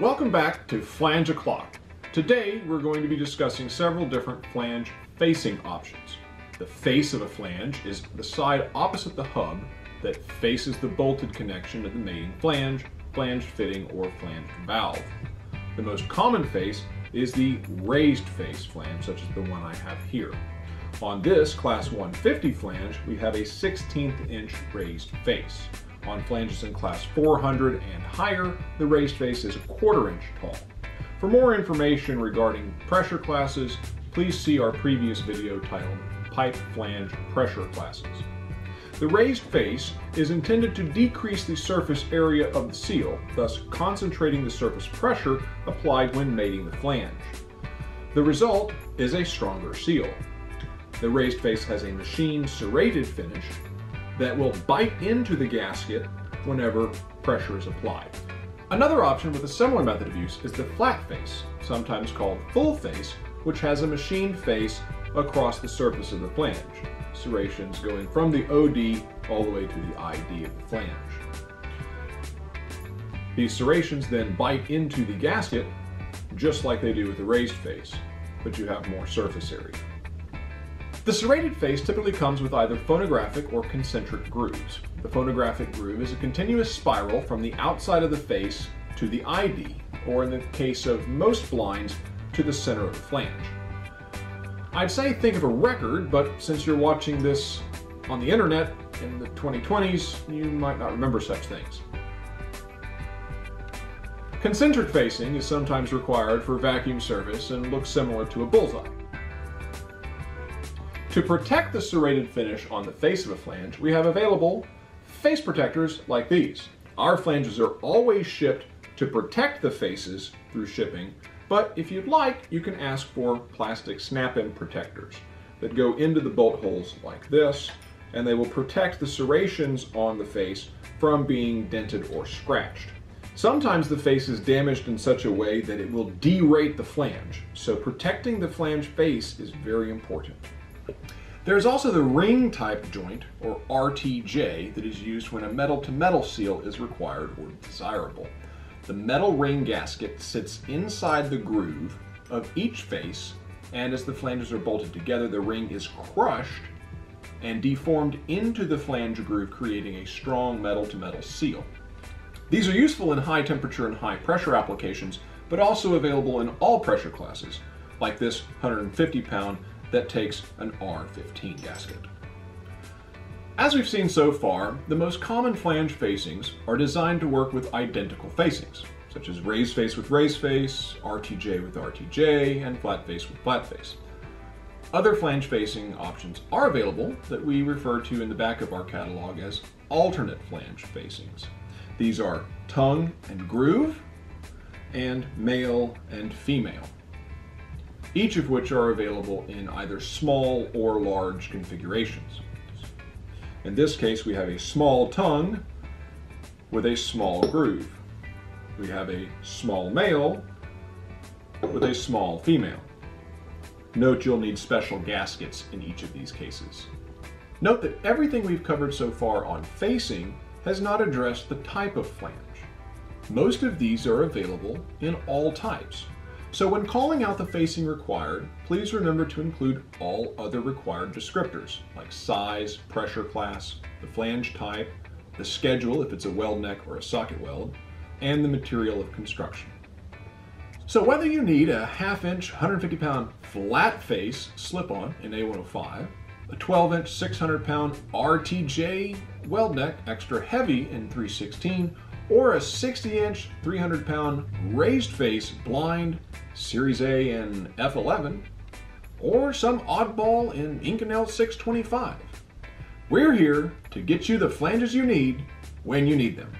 Welcome back to Flange O'Clock. Today we're going to be discussing several different flange facing options. The face of a flange is the side opposite the hub that faces the bolted connection of the mating flange, flange fitting, or flange valve. The most common face is the raised face flange, such as the one I have here. On this Class 150 flange, we have a 16th inch raised face. On flanges in class 400 and higher, the raised face is a quarter inch tall. For more information regarding pressure classes, please see our previous video titled Pipe Flange Pressure Classes. The raised face is intended to decrease the surface area of the seal, thus concentrating the surface pressure applied when mating the flange. The result is a stronger seal. The raised face has a machine serrated finish that will bite into the gasket whenever pressure is applied. Another option with a similar method of use is the flat face, sometimes called full face, which has a machined face across the surface of the flange, serrations going from the OD all the way to the ID of the flange. These serrations then bite into the gasket just like they do with the raised face, but you have more surface area. The serrated face typically comes with either phonographic or concentric grooves. The phonographic groove is a continuous spiral from the outside of the face to the ID, or in the case of most blinds, to the center of the flange. I'd say think of a record, but since you're watching this on the internet in the 2020s, you might not remember such things. Concentric facing is sometimes required for vacuum service and looks similar to a bullseye. To protect the serrated finish on the face of a flange, we have available face protectors like these. Our flanges are always shipped to protect the faces through shipping, but if you'd like, you can ask for plastic snap-in protectors that go into the bolt holes like this, and they will protect the serrations on the face from being dented or scratched. Sometimes the face is damaged in such a way that it will derate the flange, so protecting the flange face is very important. There's also the ring type joint, or RTJ, that is used when a metal to metal seal is required or desirable. The metal ring gasket sits inside the groove of each face, and as the flanges are bolted together, the ring is crushed and deformed into the flange groove, creating a strong metal to metal seal. These are useful in high temperature and high pressure applications, but also available in all pressure classes, like this 150 pound that takes an R15 gasket. As we've seen so far, the most common flange facings are designed to work with identical facings, such as raised face with raised face, RTJ with RTJ, and flat face with flat face. Other flange facing options are available that we refer to in the back of our catalog as alternate flange facings. These are tongue and groove, and male and female each of which are available in either small or large configurations. In this case, we have a small tongue with a small groove. We have a small male with a small female. Note you'll need special gaskets in each of these cases. Note that everything we've covered so far on facing has not addressed the type of flange. Most of these are available in all types, so when calling out the facing required, please remember to include all other required descriptors, like size, pressure class, the flange type, the schedule if it's a weld neck or a socket weld, and the material of construction. So whether you need a half inch, 150 pound flat face slip-on in A105, a 12 inch, 600 pound RTJ weld neck extra heavy in 316, or a 60 inch, 300 pound raised face blind Series A and F11, or some oddball in Inconel 625. We're here to get you the flanges you need when you need them.